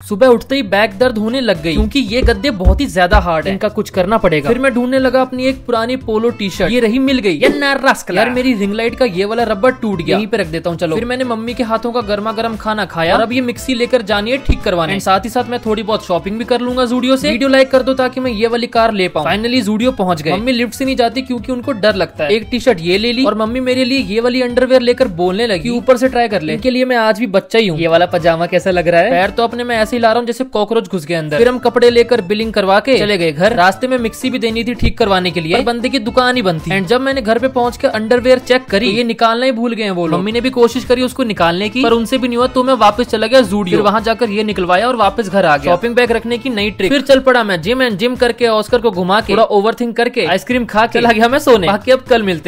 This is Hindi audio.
सुबह उठते ही बैक दर्द होने लग गई क्योंकि ये गद्दे बहुत ही ज़्यादा हार्ड है। इनका कुछ करना पड़ेगा। फिर मैं ढूँढने लगा अपनी एक पुरानी पोलो टी शर्ट ये रही मिल गई। यार मेरी रिंग लाइट का ये वाला रबर टूट गया। यहीं पे रख देता हूँ चलो। फिर मैंने मम्मी के हाथों का गर्मा गर्म खाना खाया। और अब ये मिक्सी लेकर जानी है ठीक करवाने। साथ ही साथ मैं थोड़ी बहुत शॉपिंग भी कर लूँगा जूडियो से। वीडियो लाइक कर दो ताकि मैं ये वाली कार ले पाऊँ। फाइनली जूडियो पहुँच गए। मम्मी लिफ्ट से नहीं जाती क्योंकि उनको डर लगता है। एक टी शर्ट ये ले ली और मम्मी मेरे लिए ये वाली अंडरवेयर लेकर बोलने लगी। ऊपर से ट्राई कर ले। इनके लिए मैं आज भी बच्चा ही हूँ। ये वाला पजामा कैसा लग रहा है? पैर तो अपने मैं ऐसे ही ला रहा हूँ जैसे कॉकरोच घुस गए अंदर। फिर हम कपड़े लेकर बिलिंग करवा के चले गए घर। रास्ते में मिक्सी भी देनी थी ठीक करवाने के लिए। बंदे की दुकान ही बंद थी। एंड जब मैंने घर पे पहुँच के अंडरवेयर चेक करी, ये निकालना ही भूल गए वो मम्मी ने भी कोशिश करी उसको निकालने की, पर उनसे भी नहीं हुआ तो मैं वापस चला गया जूडियो वहाँ जाकर ये निकलवाया और वापस घर आ गया। शॉपिंग बैग रखने की नई ट्रिक फिर चल पड़ा मैं जिम एंड जिम करके ऑस्कर को घुमा के, थोड़ा ओवर करके आइसक्रीम खा के, चला मैं सोने। बाकी अब कल मिलते